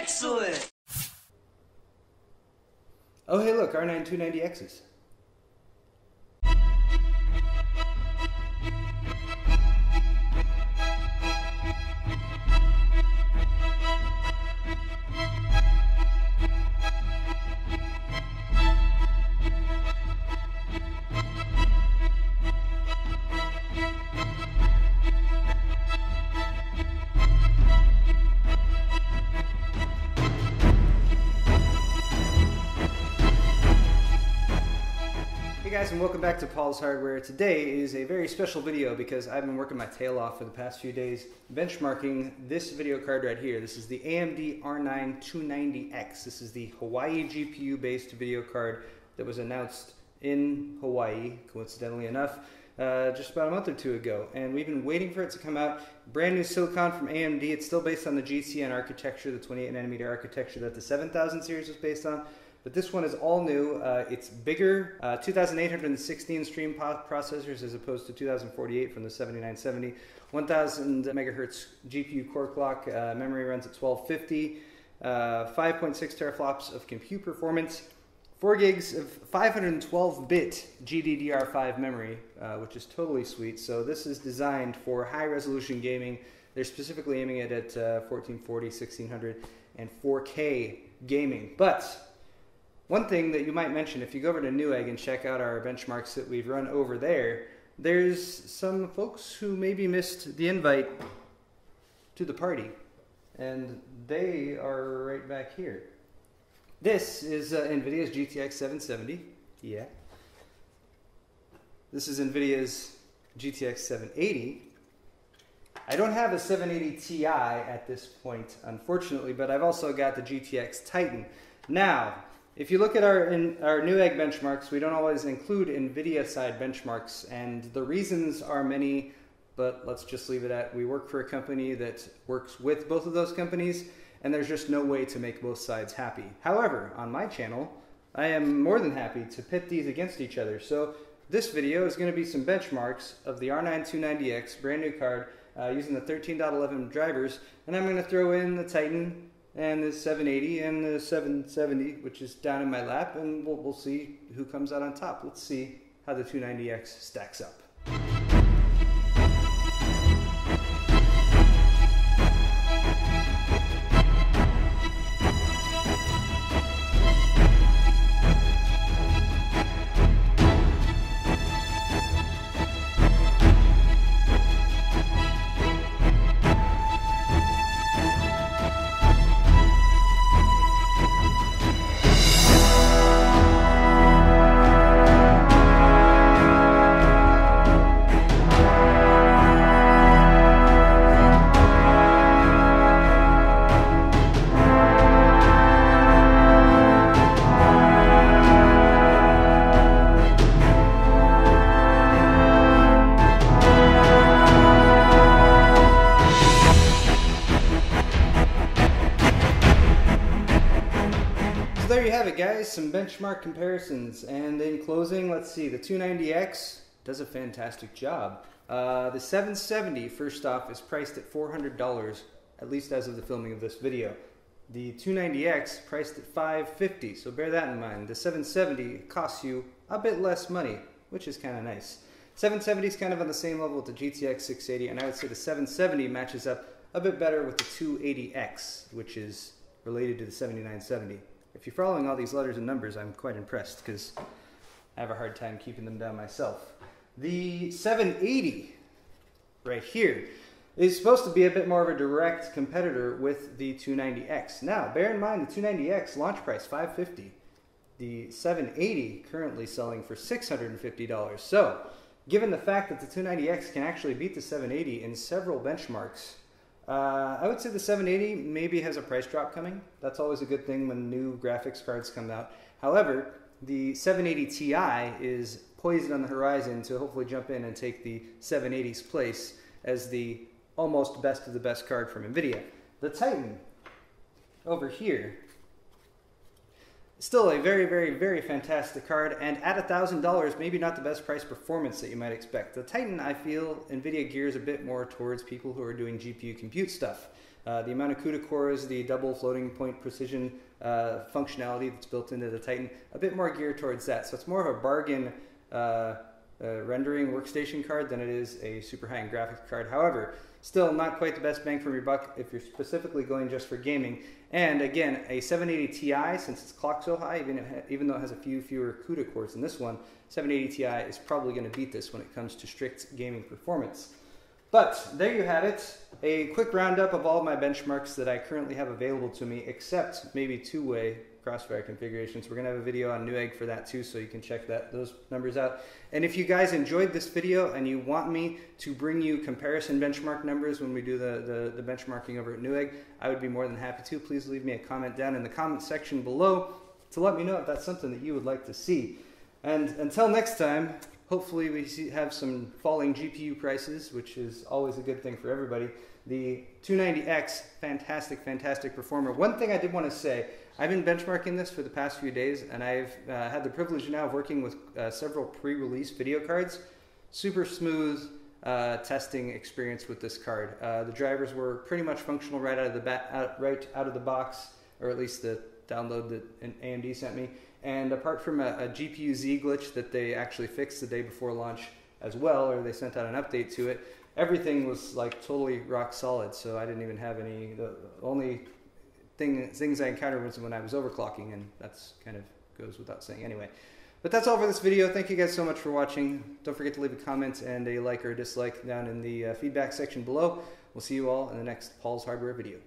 Excellent! Oh, hey, look, R9 290Xs. Guys and welcome back to Paul's Hardware. Today is a very special video because I've been working my tail off for the past few days benchmarking this video card right here. This is the AMD R9 290X. This is the Hawaii GPU based video card that was announced in Hawaii, coincidentally enough, uh, just about a month or two ago. And we've been waiting for it to come out. Brand new silicon from AMD. It's still based on the GCN architecture, the 28 nanometer architecture that the 7000 series was based on. But this one is all new. Uh, it's bigger, uh, 2,816 stream processors as opposed to 2,048 from the 7970. 1,000 megahertz GPU core clock. Uh, memory runs at 1250. Uh, 5.6 teraflops of compute performance. 4 gigs of 512-bit GDDR5 memory, uh, which is totally sweet. So this is designed for high-resolution gaming. They're specifically aiming it at 1440, uh, 1600, and 4K gaming. But one thing that you might mention, if you go over to Newegg and check out our benchmarks that we've run over there, there's some folks who maybe missed the invite to the party, and they are right back here. This is uh, NVIDIA's GTX 770. Yeah. This is NVIDIA's GTX 780. I don't have a 780 Ti at this point, unfortunately, but I've also got the GTX Titan. Now, if you look at our, in, our Newegg benchmarks, we don't always include NVIDIA side benchmarks, and the reasons are many, but let's just leave it at we work for a company that works with both of those companies, and there's just no way to make both sides happy. However, on my channel, I am more than happy to pit these against each other. So this video is going to be some benchmarks of the R9 290X brand new card uh, using the 13.11 drivers, and I'm going to throw in the Titan and the 780 and the 770, which is down in my lap, and we'll, we'll see who comes out on top. Let's see how the 290X stacks up. There you have it guys, some benchmark comparisons. And in closing, let's see, the 290X does a fantastic job. Uh, the 770, first off, is priced at $400, at least as of the filming of this video. The 290X priced at 550, so bear that in mind. The 770 costs you a bit less money, which is kind of nice. 770 is kind of on the same level with the GTX 680, and I would say the 770 matches up a bit better with the 280X, which is related to the 7970. If you're following all these letters and numbers, I'm quite impressed because I have a hard time keeping them down myself. The 780 right here is supposed to be a bit more of a direct competitor with the 290X. Now, bear in mind the 290X launch price 550. The 780 currently selling for $650. So, given the fact that the 290X can actually beat the 780 in several benchmarks, uh, I would say the 780 maybe has a price drop coming. That's always a good thing when new graphics cards come out. However, the 780 Ti is poised on the horizon to hopefully jump in and take the 780's place as the almost best of the best card from NVIDIA. The Titan over here Still a very, very, very fantastic card, and at $1,000, maybe not the best price performance that you might expect. The Titan, I feel, NVIDIA gears a bit more towards people who are doing GPU compute stuff. Uh, the amount of CUDA cores, the double floating point precision uh, functionality that's built into the Titan, a bit more geared towards that. So it's more of a bargain uh, uh, rendering workstation card than it is a super high-end graphics card. However, still not quite the best bang for your buck if you're specifically going just for gaming. And again, a 780 Ti, since it's clocked so high, even, even though it has a few fewer CUDA cores than this one, 780 Ti is probably going to beat this when it comes to strict gaming performance. But there you have it. A quick roundup of all my benchmarks that I currently have available to me, except maybe two-way crossfire configurations. We're gonna have a video on Newegg for that too, so you can check that those numbers out. And if you guys enjoyed this video and you want me to bring you comparison benchmark numbers when we do the, the, the benchmarking over at Newegg, I would be more than happy to. Please leave me a comment down in the comment section below to let me know if that's something that you would like to see. And until next time, hopefully we see, have some falling GPU prices, which is always a good thing for everybody. The 290X, fantastic, fantastic performer. One thing I did want to say, I've been benchmarking this for the past few days, and I've uh, had the privilege now of working with uh, several pre-release video cards. Super smooth uh, testing experience with this card. Uh, the drivers were pretty much functional right out of the out, right out of the box, or at least the download that AMD sent me. And apart from a, a GPU Z glitch that they actually fixed the day before launch as well, or they sent out an update to it, everything was like totally rock solid. So I didn't even have any. The only thing things I encountered was when I was overclocking, and that's kind of goes without saying anyway. But that's all for this video. Thank you guys so much for watching. Don't forget to leave a comment and a like or a dislike down in the uh, feedback section below. We'll see you all in the next Paul's Hardware video.